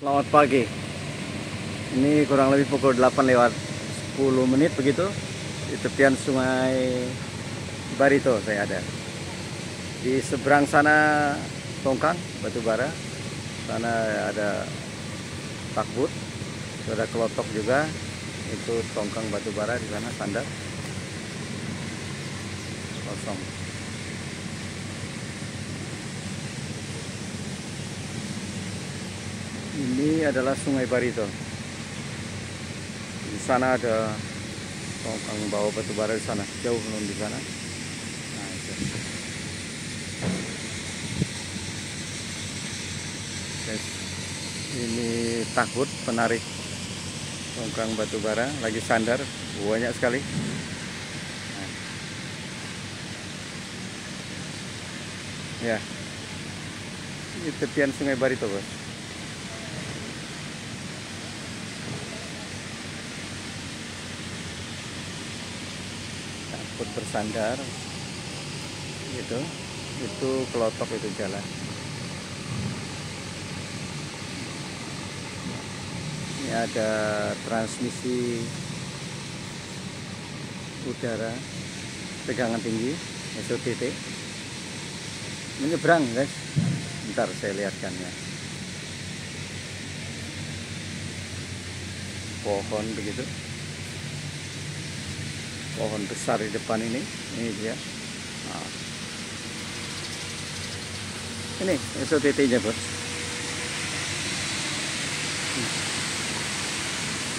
Selamat pagi. Ini kurang lebih pukul 8 lewat 10 menit begitu. Di tepian sungai Barito saya ada. Di seberang sana Tongkang, batu bara. Sana ada takbut. Itu ada kelotok juga. Itu Tongkang batu bara di sana sandar. Kosong. Ini adalah Sungai Barito. Di sana ada tongkang bawa batu bara di sana, jauh belum di sana. Nah, itu. Guys, ini takut penarik tongkang batu bara lagi sandar banyak sekali. Nah. Ya, ini tepian Sungai Barito, bos. Takut bersandar. Gitu. Itu kelotok itu jalan. Ini ada transmisi udara tegangan tinggi SOTT menyeberang guys. Ntar saya lihatkan ya. Pohon begitu pohon besar di depan ini. Ini dia. Nah. ini SOTT nya bos.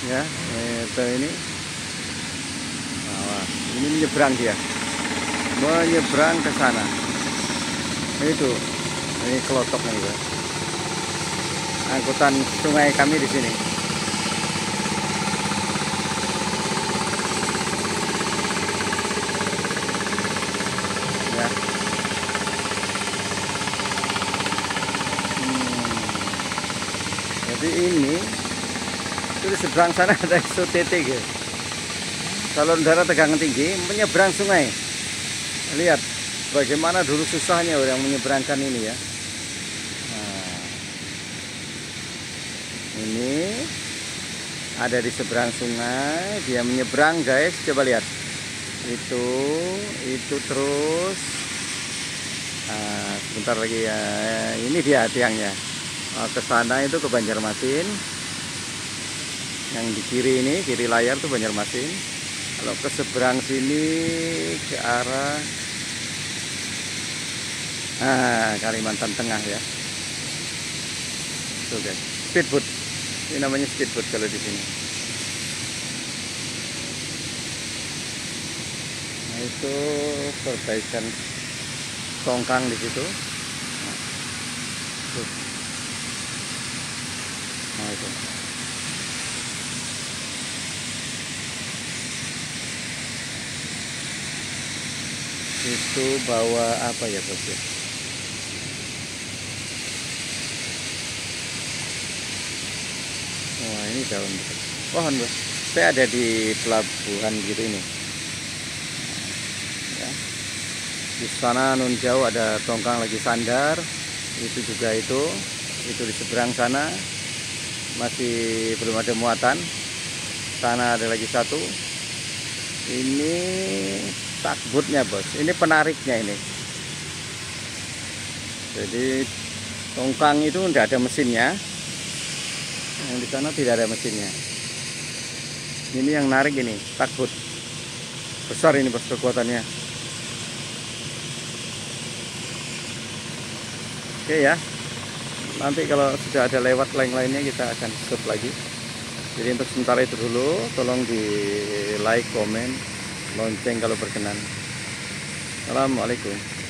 Ya itu ini. Nah, ini menyeberang dia. Menyeberang ke sana. Itu ini kelotoknya juga angkutan sungai kami di sini Jadi ini itu di seberang sana ada SOTT guys. Kalau udara tegangan tinggi menyeberang sungai. Lihat bagaimana dulu susahnya orang menyeberangkan ini ya. Nah, ini ada di seberang sungai, dia menyeberang guys. Coba lihat itu itu terus nah, sebentar lagi ya ini dia tiangnya ke sana itu ke Banjarmasin. Yang di kiri ini kiri layar tuh Banjarmasin. Kalau ke seberang sini ke arah nah, Kalimantan Tengah ya. Tuh guys. Speedboat. Ini namanya speedboat kalau di sini. Itu perbaikan tongkang di situ. Nah. Itu. Itu bawa apa ya bos ya? Wah ini daun pohon bos. Saya ada di pelabuhan gitu ini. di sana nun jauh ada tongkang lagi sandar itu juga itu itu di seberang sana masih belum ada muatan. Sana ada lagi satu. Ini takbutnya bos. Ini penariknya ini. Jadi tongkang itu tidak ada mesinnya. Yang di sana tidak ada mesinnya. Ini yang narik ini takbut. Besar ini bos kekuatannya. Oke ya. Nanti kalau sudah ada lewat lain-lainnya kita akan stop lagi. Jadi untuk sementara itu dulu, tolong di like, komen, lonceng kalau berkenan. Assalamualaikum.